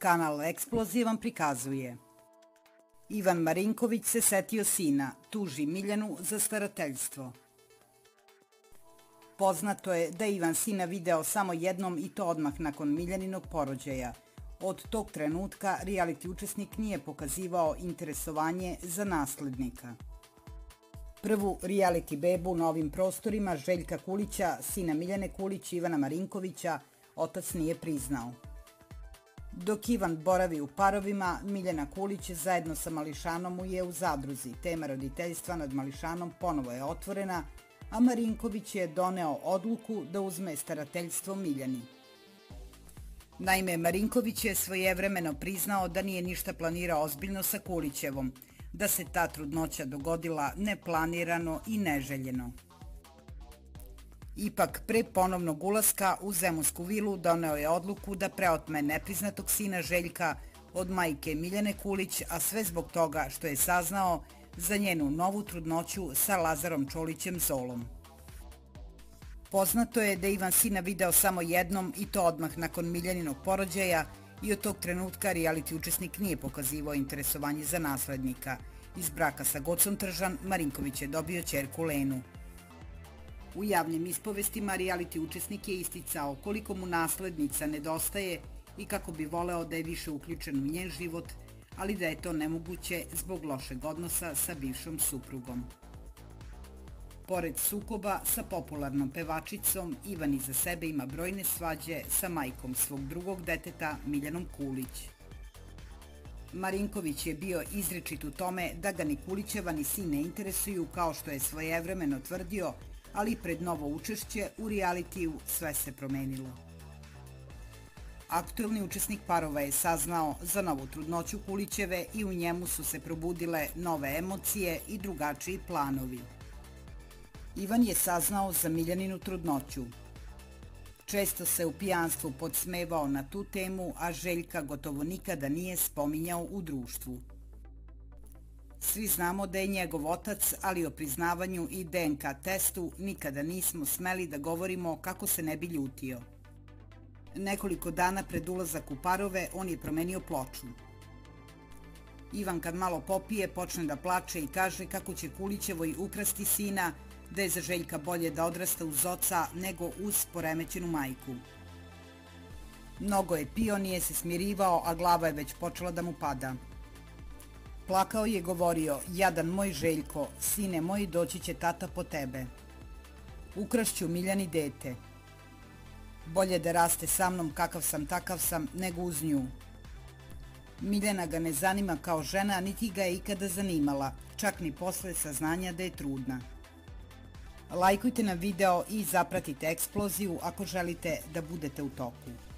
Kanal Eksplozija vam prikazuje. Ivan Marinković se setio sina, tuži Miljanu za starateljstvo. Poznato je da Ivan sina video samo jednom i to odmah nakon Miljaninog porođaja. Od tog trenutka reality učesnik nije pokazivao interesovanje za naslednika. Prvu reality bebu na ovim prostorima Željka Kulića, sina Miljane Kulić i Ivana Marinkovića, otac nije priznao. Dok Ivan boravi u parovima, Miljana Kulić zajedno sa Mališanom je u zadruzi. Tema roditeljstva nad Mališanom ponovo je otvorena, a Marinković je doneo odluku da uzme starateljstvo Miljani. Naime, Marinković je svojevremeno priznao da nije ništa planirao ozbiljno sa Kulićevom, da se ta trudnoća dogodila neplanirano i neželjeno. Ipak, pre ponovnog ulaska u Zemunsku vilu doneo je odluku da preotme nepriznatog sina Željka od majke Miljane Kulić, a sve zbog toga što je saznao za njenu novu trudnoću sa Lazarom Čolićem Zolom. Poznato je da Ivan sina video samo jednom i to odmah nakon Miljaninog porođaja i od tog trenutka reality učesnik nije pokazivao interesovanje za naslednika. Iz braka sa Gocom Tržan Marinković je dobio čerku Lenu. U javnim ispovestima reality učesnik je isticao koliko mu naslednica nedostaje i kako bi voleo da je više uključen u njen život, ali da je to nemoguće zbog lošeg odnosa sa bivšom suprugom. Pored sukoba sa popularnom pevačicom, Ivan iza sebe ima brojne svađe sa majkom svog drugog deteta Miljanom Kulić. Marinković je bio izrečit u tome da ga ni Kulićeva ni sin ne interesuju kao što je svojevremeno tvrdio ali pred novo učešće u realitiju sve se promenilo. Aktuelni učesnik parova je saznao za novu trudnoću Kulićeve i u njemu su se probudile nove emocije i drugačiji planovi. Ivan je saznao za Miljaninu trudnoću. Često se u pijanstvu podsmevao na tu temu, a Željka gotovo nikada nije spominjao u društvu. Svi znamo da je njegov otac, ali o priznavanju i DNK testu nikada nismo smeli da govorimo kako se ne bi ljutio. Nekoliko dana pred ulazak u parove on je promenio ploču. Ivan kad malo popije počne da plače i kaže kako će Kulićevoj ukrasti sina, da je za Željka bolje da odrasta uz oca nego uz poremećenu majku. Mnogo je pio, nije se smirivao, a glava je već počela da mu pada. Plakao je govorio, jadan moj Željko, sine moj, doći će tata po tebe. Ukrašću Miljani dete. Bolje da raste sa mnom kakav sam takav sam, nego uz nju. Miljana ga ne zanima kao žena, niti ga je ikada zanimala, čak ni posle saznanja da je trudna. Lajkujte na video i zapratite eksploziju ako želite da budete u toku.